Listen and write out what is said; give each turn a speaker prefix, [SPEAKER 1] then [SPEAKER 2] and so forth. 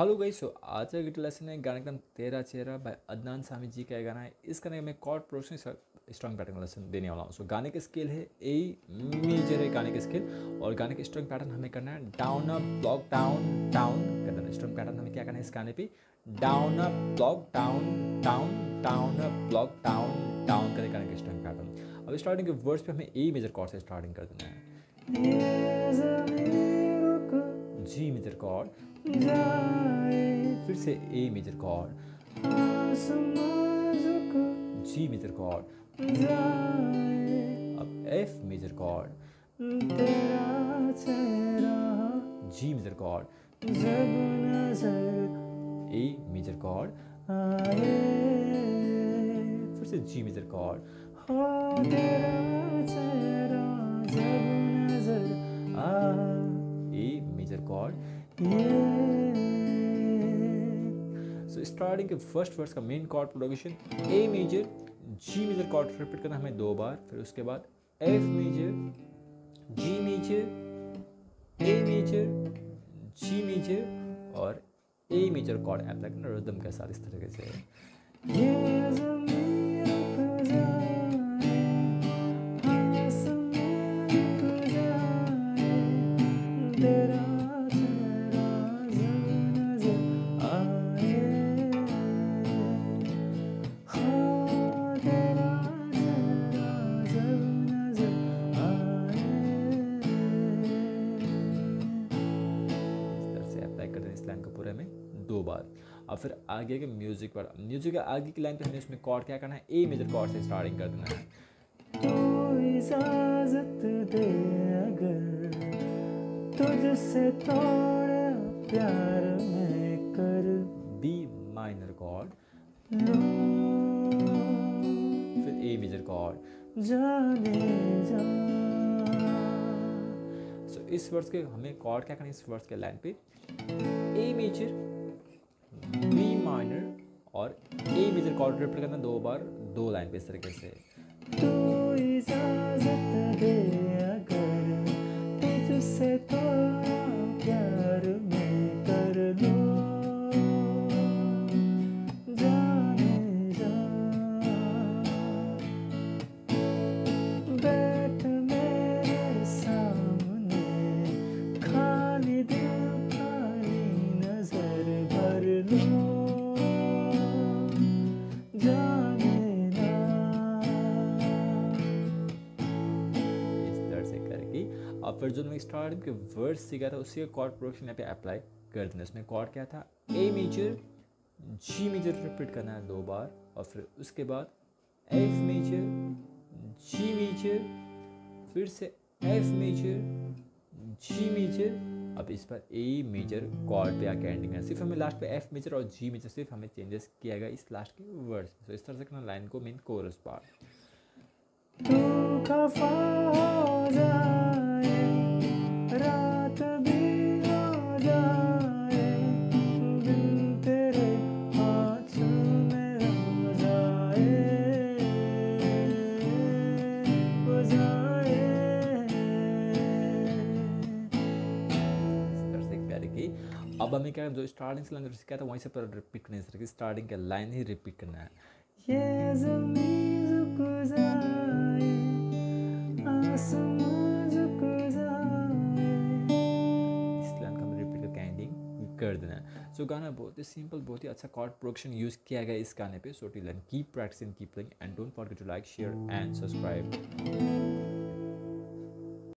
[SPEAKER 1] Hello गई सो आज का गिटार लेसन है गाने का तेरा चेहरा बाय अदनान सामी जी का गाना। है इस गाने में chord production strong pattern lesson देने वाला हूँ। सो गाने का स्केल है ए मेजर है गाने का स्केल और गाने का स्ट्रॉन्ग पैटर्न हमें करना है down up block down down करना है। स्ट्रॉन्ग पैटर्न हमें क्या करना है इस गाने पे? Down up block down down down up block down down करें गाने का स्ट्रॉन्ग पैटर्न अब स्टार्टिंग के वर्ड्स पे हमें ए मेजर कॉर्ड से स्टार्टिंग कर देना है। जी मेजर कॉर्ड फिर से A major chord. G major chord. अब F major chord. G major chord. A major chord. फिर से G major chord. A major chord. So starting के फ़र्स्ट वर्ड्स का main chord production A major G major chord repeat करना हमें दो बार, फिर उसके बाद F major G major A major G major और ए मेजर कॉर्ड अप्लाई करना रिदम के साथ इस तरीके से। पूरे में दो बार। और फिर आगे के म्यूज़िक पर म्यूज़िक के आगे की लाइन पे हमें उसमें कॉर्ड क्या करना है? ए मेजर कॉर्ड से स्टार्टिंग कर देना है।
[SPEAKER 2] तो इजाज़त दे अगर तुझसे थोड़ा प्यार मैं कर।
[SPEAKER 1] बी माइनर कॉर्ड फिर ए मेजर कॉर्ड
[SPEAKER 2] जाने जा
[SPEAKER 1] इस वर्ड्स के, हमें कॉर्ड क्या करना है इस वर्ड्स के लाइन पे? ए मेजर बी माइनर और ए मेजर कॉर्ड रिपीट करना दो बार, दो लाइन पे इस तरीके से।
[SPEAKER 2] तो
[SPEAKER 1] और फिर जो मैं स्टार्टिंग के वर्ड्स सीखा था उसी का कॉर्ड प्रोडक्शन यहाँ पे अप्लाई कर देना। इसमें कॉर्ड क्या था? A major G major repeat करना है दो बार, और फिर उसके बाद एफ़ मेजर जी मेजर फिर से एफ़ मेजर जी मेजर अब इस पर ए मेजर कॉर्ड पे आके एंडिंग है। सिर्फ़ हमें लास्ट पे एफ़ मेजर और जी मेजर सिर्फ़ हमें चेंजेस किया गया इस लास्ट के वर्ड्स में। तो इस तरह से लाइन को मेन कोरस पार्ट अब हमें क्या जो स्टार्टिंग से लाइन क्या था वहीं से पर रिपीट करना की स्टार्टिंग का लाइन ही रिपीट करना है।
[SPEAKER 2] ये
[SPEAKER 1] कर देना है। सो गाना बहुत ही सिंपल बहुत ही अच्छा कॉर्ड प्रोडक्शन यूज़ किया गया इस गाने पे। So till then keep practicing keep playing and don't forget to like share and subscribe